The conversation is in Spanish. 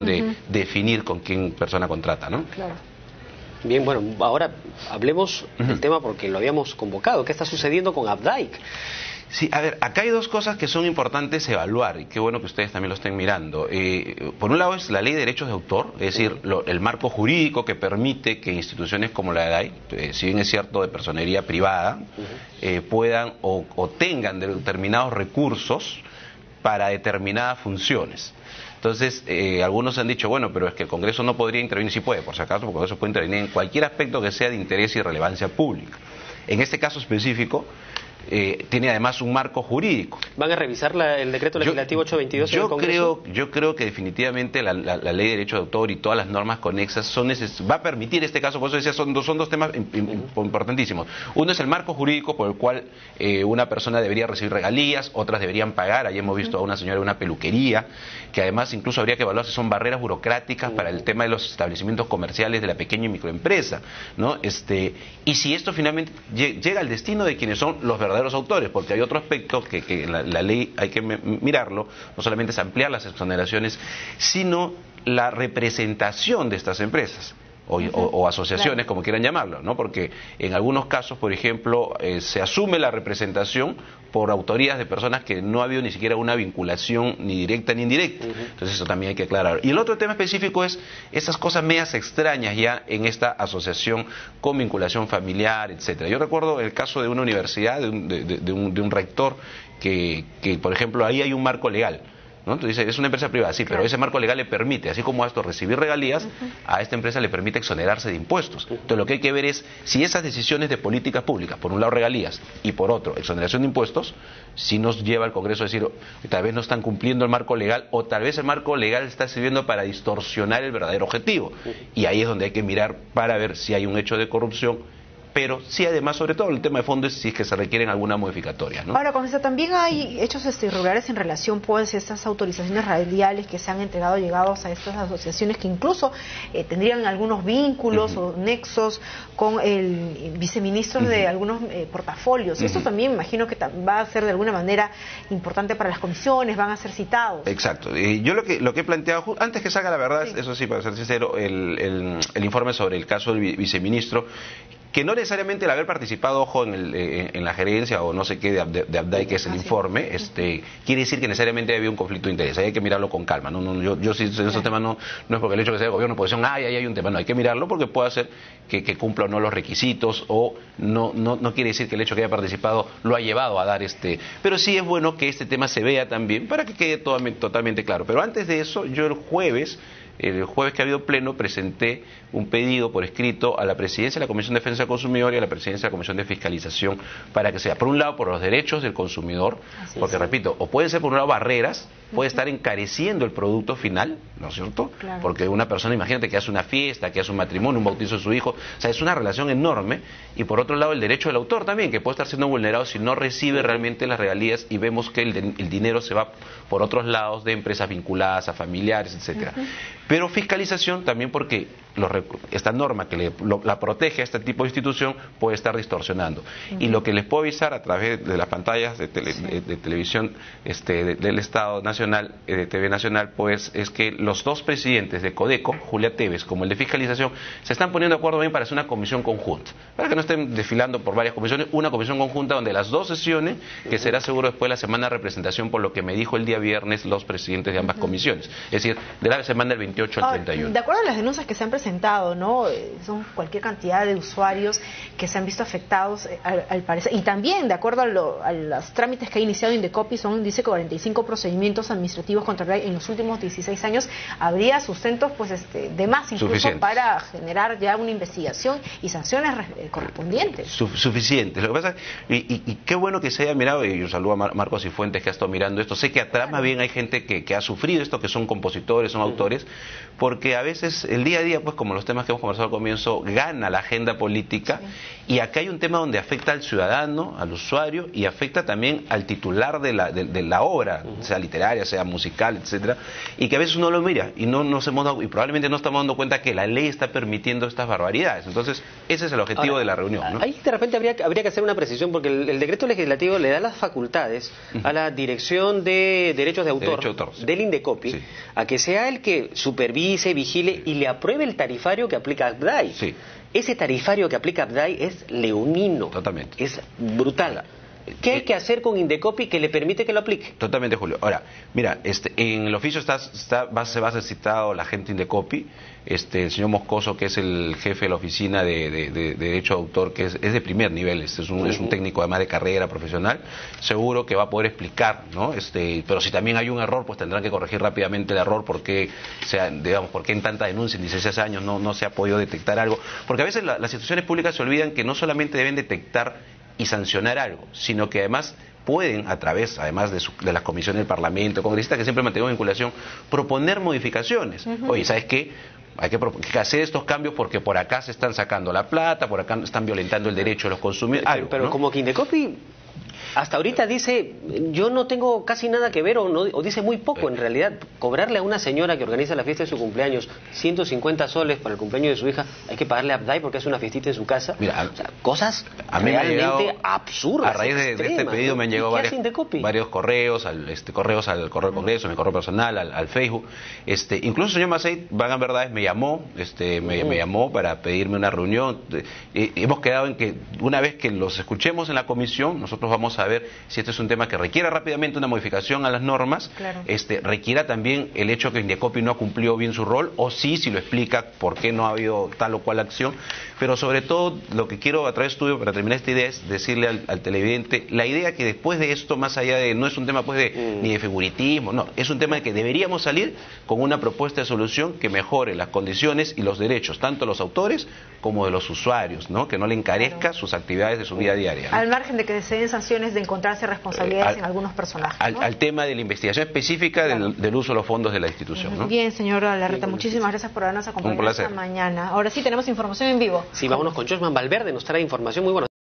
de definir con quién persona contrata, ¿no? Claro. Bien, bueno, ahora hablemos del tema porque lo habíamos convocado. ¿Qué está sucediendo con Abdike? Sí, a ver, acá hay dos cosas que son importantes evaluar y qué bueno que ustedes también lo estén mirando. Eh, por un lado es la ley de derechos de autor, es decir, lo- el marco jurídico que permite que instituciones como la DAI, eh, si bien es cierto de personería privada, eh, puedan o, o tengan determinados recursos para determinadas funciones. Entonces, eh, algunos han dicho, bueno, pero es que el Congreso no podría intervenir, sí puede, por si acaso, porque el Congreso puede intervenir en cualquier aspecto que sea de interés y relevancia pública. En este caso específico, eh, tiene además un marco jurídico. ¿Van a revisar la- el decreto legislativo 822 en el yo Congreso? creo, yo creo que definitivamente la, la- la ley de derecho de autor y todas las normas conexas son neces- va a permitir este caso, por eso decía, son dos, son dos temas im- im- importantísimos. Uno es el marco jurídico por el cual eh, una persona debería recibir regalías, otras deberían pagar. Ahí hemos visto a una señora de una peluquería, que además incluso habría que evaluar si son barreras burocráticas para el tema de los establecimientos comerciales de la pequeña y microempresa, ¿no? Este, y si esto finalmente lle- llega al destino de quienes son los verdaderos autores, porque hay otro aspecto que, que la, la ley hay que mirarlo, no solamente es ampliar las exoneraciones, sino la representación de estas empresas. O, o- o asociaciones, como quieran llamarlo, ¿no? Porque en algunos casos, por ejemplo, eh, se asume la representación por autorías de personas que no ha habido ni siquiera una vinculación ni directa ni indirecta. Entonces eso también hay que aclarar. Y el otro tema específico es esas cosas medias extrañas ya en esta asociación con vinculación familiar, etcétera. Yo recuerdo el caso de una universidad, de un, de- de- de un- de un rector, que, que, por ejemplo, ahí hay un marco legal. ¿No? Entonces dice, es una empresa privada, sí, pero ese marco legal le permite, así como a esto recibir regalías, a esta empresa le permite exonerarse de impuestos. Entonces lo que hay que ver es si esas decisiones de políticas públicas, por un lado regalías y por otro exoneración de impuestos, si nos lleva al Congreso a decir, "Oh, tal vez no están cumpliendo el marco legal o tal vez el marco legal está sirviendo para distorsionar el verdadero objetivo. Y ahí es donde hay que mirar para ver si hay un hecho de corrupción. Pero sí, además, sobre todo, el tema de fondo es si es que se requieren alguna modificatoria. ¿no? Ahora, con esto también hay hechos este, irregulares en relación, pues, a estas autorizaciones radiales que se han entregado llegados a estas asociaciones que incluso eh, tendrían algunos vínculos o nexos con el viceministro de algunos eh, portafolios. Esto también me imagino que va a ser de alguna manera importante para las comisiones, van a ser citados. Exacto. Eh, yo lo que, lo que he planteado, antes que salga la verdad, eso sí, para ser sincero, el, el- el informe sobre el caso del vi- viceministro, que no necesariamente el haber participado, ojo, en, el, eh, en la gerencia o no sé qué de, Abde- de Abdai, que es el Ah, sí. informe, este, quiere decir que necesariamente había un conflicto de interés. Hay que mirarlo con calma. No, no, yo, yo sí, en esos temas no, no es porque el hecho de que sea de gobierno o oposición, ay, ahí hay un tema. No, hay que mirarlo porque puede hacer que, que cumpla o no los requisitos o no, no, no quiere decir que el hecho de que haya participado lo ha llevado a dar este. Pero sí es bueno que este tema se vea también para que quede totalmente, totalmente claro. Pero antes de eso, yo el jueves el jueves que ha habido pleno presenté un pedido por escrito a la presidencia de la Comisión de Defensa del Consumidor y a la presidencia de la Comisión de Fiscalización para que sea, por un lado, por los derechos del consumidor, Así porque es. repito, o pueden ser por un lado barreras, puede estar encareciendo el producto final, ¿no es cierto? Claro. Porque una persona, imagínate que hace una fiesta, que hace un matrimonio, un bautizo de su hijo, o sea, es una relación enorme, y por otro lado el derecho del autor también, que puede estar siendo vulnerado si no recibe realmente las regalías y vemos que el, de- el dinero se va por otros lados de empresas vinculadas a familiares, etcétera. Pero fiscalización también porque los esta norma que le- lo- la protege a este tipo de institución puede estar distorsionando. Y lo que les puedo avisar a través de las pantallas de, tele- de- de televisión este, de- del Estado Nacional, eh, de TV Nacional, pues es que los dos presidentes de Codeco, Julia Tevez, como el de fiscalización, se están poniendo de acuerdo bien para hacer una comisión conjunta. Para que no estén desfilando por varias comisiones, una comisión conjunta donde las dos sesiones, que será seguro después de la semana de representación, por lo que me dijo el día viernes los presidentes de ambas comisiones. Es decir, de la semana del 28 al Ahora, 31. de acuerdo a las denuncias que se han presentado, ¿no? Eh, Son cualquier cantidad de usuarios que se han visto afectados eh, al, al parecer. Y también, de acuerdo a, lo- a los trámites que ha iniciado Indecopi, son, dice, que 45 procedimientos administrativos contra en los últimos 16 años. Habría sustentos, pues, este, de más incluso Suficientes. para generar ya una investigación y sanciones eh, correspondientes. Su- suficientes. Lo que pasa, y, y- y qué bueno que se haya mirado, y yo saludo a Mar- Marcos y Fuentes que ha estado mirando esto. Sé que atrás más bien hay gente que, que ha sufrido esto, que son compositores, son autores, porque a veces el día a día, pues como los temas que hemos conversado al comienzo, gana la agenda política, y acá hay un tema donde afecta al ciudadano, al usuario, y afecta también al titular de la, de, de la obra, sea literaria, sea musical, etcétera, y que a veces uno lo mira y no nos hemos dado, y probablemente no estamos dando cuenta que la ley está permitiendo estas barbaridades. Entonces, ese es el objetivo Ahora, de la reunión. ¿no? Ahí de repente habría, habría que hacer una precisión porque el, el decreto legislativo le da las facultades a la Dirección de Derechos de Autor, Derecho de autor, sí. del Indecopi Sí. a que sea el que su- supervise, vigile y le apruebe el tarifario que aplica Abdai. Sí. Ese tarifario que aplica Abdai es leonino. Totalmente. Es brutal. ¿Qué hay que hacer con Indecopi que le permite que lo aplique? Totalmente, Julio. Ahora, mira, este, en el oficio está, está, va, se va a ser citado la gente Indecopi, este, el señor Moscoso, que es el jefe de la oficina de, de- de- de Derecho de Autor, que es, es de primer nivel, este, es, un, es un técnico además de carrera profesional, seguro que va a poder explicar, ¿no? Este, pero si también hay un error, pues tendrán que corregir rápidamente el error, porque, sea, digamos, porque en tanta denuncia en 16 años no, no se ha podido detectar algo. Porque a veces la- las instituciones públicas se olvidan que no solamente deben detectar y sancionar algo, sino que además pueden, a través, además de, su- de las comisiones del Parlamento, congresistas que siempre mantenemos vinculación, proponer modificaciones. Oye, ¿sabes qué? Hay que, hacer estos cambios porque por acá se están sacando la plata, por acá están violentando el derecho de los consumidores. algo, pero ¿no? como que Indecopi hasta ahorita dice, yo no tengo casi nada que ver o, no, o dice muy poco en realidad. Cobrarle a una señora que organiza la fiesta de su cumpleaños 150 soles para el cumpleaños de su hija, hay que pagarle a Abdai porque hace una fiestita en su casa. Mira, a- o sea, cosas A mí me ha realmente llegado- absurdas. A raíz de, de este pedido ¿no? me han ¿Y llegado qué varios, correos, al, este, correos al correo del Congreso, mi correo personal, al, al Facebook. Este, incluso el señor Macei, Vagan Verdades, me llamó, este, me, me llamó para pedirme una reunión. De- eh, hemos quedado en que una vez que los escuchemos en la comisión, nosotros vamos a ver si este es un tema que requiera rápidamente una modificación a las normas, Claro. este, requiera también el hecho que Indecopi no ha cumplido bien su rol, o sí, si lo explica por qué no ha habido tal o cual acción. Pero sobre todo, lo que quiero a través de estudio, para terminar esta idea, es decirle al, al televidente, la idea que después de esto, más allá de, no es un tema pues de, Mm. ni de figuritismo, no, es un tema de que deberíamos salir con una propuesta de solución que mejore las condiciones y los derechos, tanto de los autores como de los usuarios, ¿no? que no le encarezca sus actividades de su vida diaria. ¿no? Al margen de que se den sanciones de encontrarse responsabilidades Eh, al- en algunos personajes. Al, ¿no? al tema de la investigación específica del, del uso de los fondos de la institución. ¿no? Bien, señora Larreta, muchísimas gracias por habernos acompañado esta mañana. Ahora sí tenemos información en vivo. Sí, vámonos con Josman Valverde, nos trae información muy buena.